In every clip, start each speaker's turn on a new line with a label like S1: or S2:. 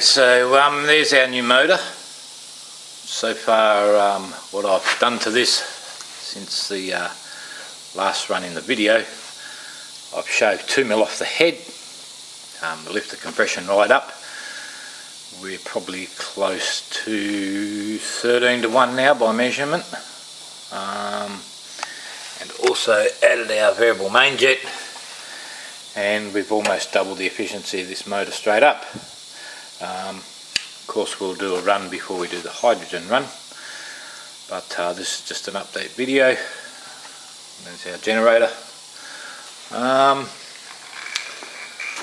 S1: So um, there's our new motor. So far um, what I've done to this since the uh, last run in the video, I've shaved 2mm off the head, um, lift the compression right up. We're probably close to 13 to 1 now by measurement. Um, and also added our variable main jet and we've almost doubled the efficiency of this motor straight up. Of course we'll do a run before we do the hydrogen run but uh, this is just an update video. There's our generator. Um,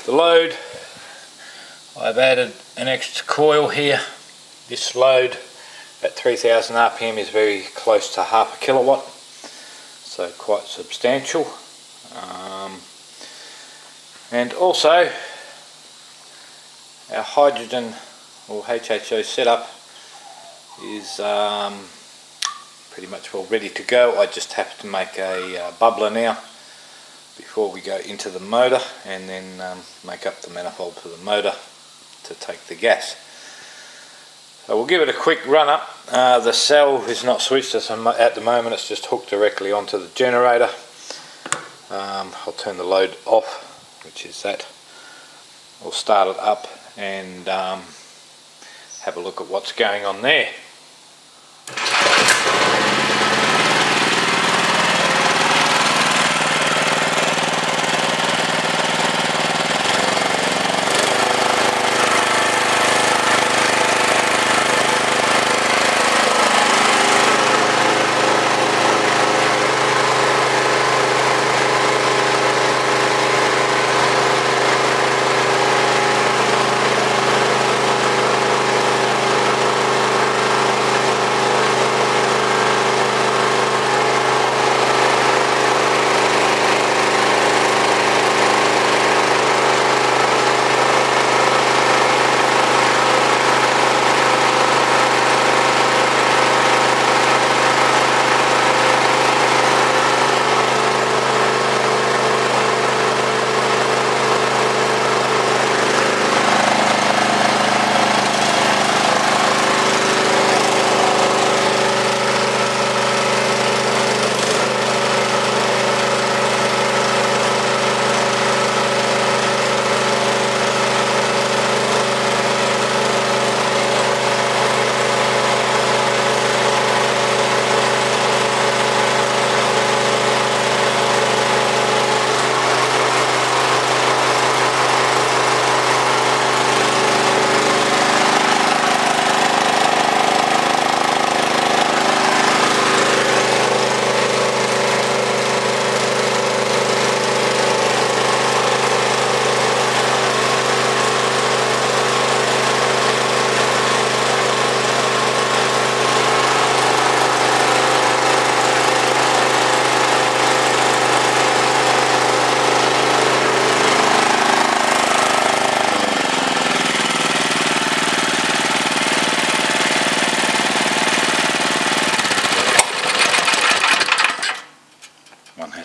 S1: the load, I've added an extra coil here. This load at 3000 RPM is very close to half a kilowatt so quite substantial. Um, and also our hydrogen or HHO setup is um, pretty much all ready to go. I just have to make a uh, bubbler now before we go into the motor and then um, make up the manifold for the motor to take the gas. So we'll give it a quick run up. Uh, the cell is not switched at the moment, it's just hooked directly onto the generator. Um, I'll turn the load off, which is that. We'll start it up and um, have a look at what's going on there.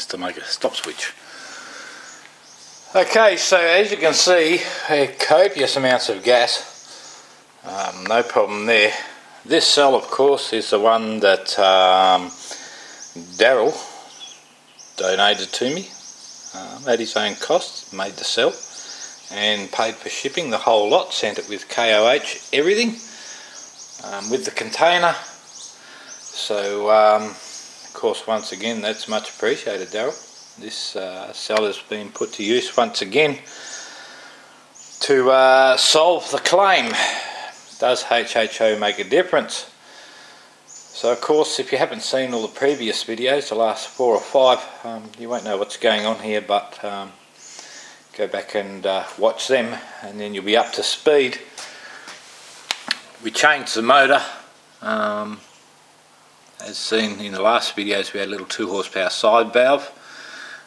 S1: To make a stop switch. Okay, so as you can see, a copious amounts of gas. Um, no problem there. This cell, of course, is the one that um, Darrell donated to me um, at his own cost, made the cell and paid for shipping the whole lot, sent it with KOH, everything, um, with the container. So um, of course, once again, that's much appreciated, Darrell. This uh, cell has been put to use once again to uh, solve the claim. Does HHO make a difference? So of course, if you haven't seen all the previous videos, the last four or five, um, you won't know what's going on here, but um, go back and uh, watch them and then you'll be up to speed. We changed the motor. Um, as seen in the last videos we had a little 2 horsepower side valve.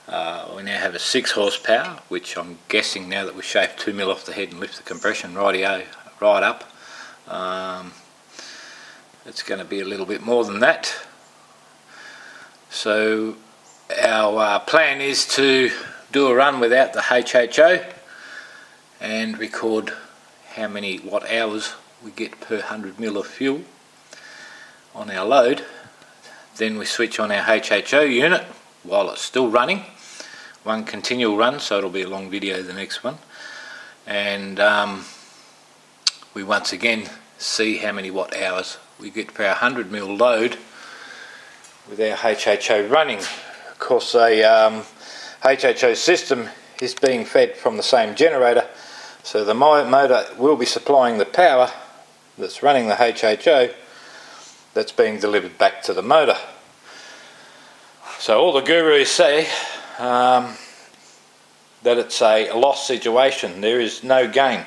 S1: Uh, we now have a 6 horsepower which I'm guessing now that we've shaved 2 mil off the head and lift the compression rightio, right up. Um, it's going to be a little bit more than that. So our uh, plan is to do a run without the HHO and record how many watt hours we get per 100 mil of fuel on our load. Then we switch on our HHO unit while it's still running. One continual run, so it'll be a long video the next one. And um, we once again see how many watt hours we get per 100 mil load with our HHO running. Of course a um, HHO system is being fed from the same generator so the motor will be supplying the power that's running the HHO that's being delivered back to the motor. So all the gurus say um, that it's a loss situation, there is no gain.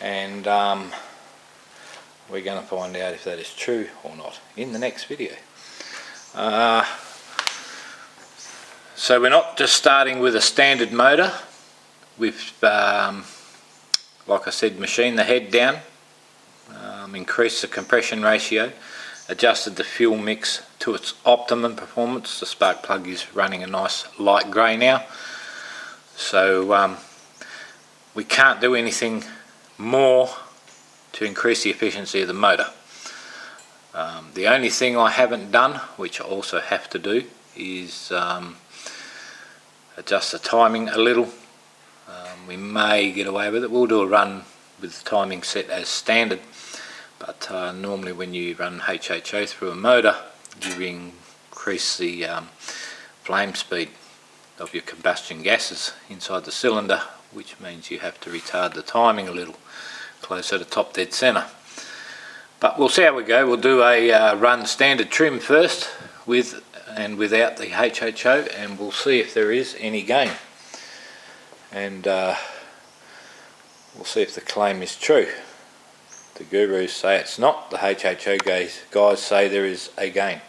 S1: And um, we're going to find out if that is true or not in the next video. Uh, so we're not just starting with a standard motor. We've, um, like I said, machined the head down, um, increased the compression ratio, adjusted the fuel mix to its optimum performance. The spark plug is running a nice light grey now. So um, we can't do anything more to increase the efficiency of the motor. Um, the only thing I haven't done, which I also have to do, is um, adjust the timing a little. Um, we may get away with it. We'll do a run with the timing set as standard. But uh, normally when you run HHO through a motor, you increase the um, flame speed of your combustion gases inside the cylinder, which means you have to retard the timing a little closer to top dead centre. But we'll see how we go. We'll do a uh, run standard trim first with and without the HHO and we'll see if there is any gain and uh, we'll see if the claim is true the gurus say it's not. The HHO guys, guys say there is a gain.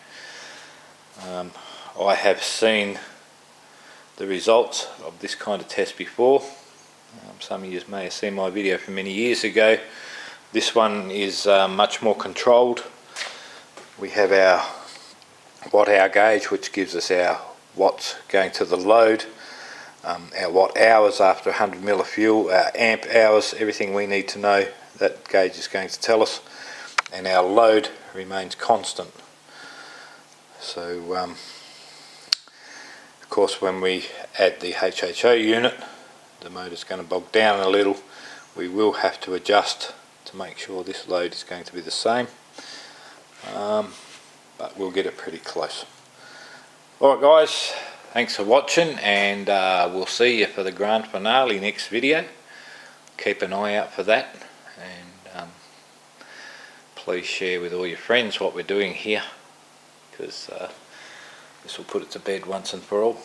S1: Um, I have seen the results of this kind of test before. Um, some of you may have seen my video from many years ago. This one is uh, much more controlled. We have our watt hour gauge which gives us our watts going to the load, um, our watt hours after 100 mil of fuel, our amp hours, everything we need to know that gauge is going to tell us and our load remains constant. So um, of course when we add the HHO unit the motor's going to bog down a little we will have to adjust to make sure this load is going to be the same. Um, but we'll get it pretty close. Alright guys, thanks for watching and uh, we'll see you for the grand finale next video. Keep an eye out for that and um, please share with all your friends what we're doing here because uh, this will put it to bed once and for all.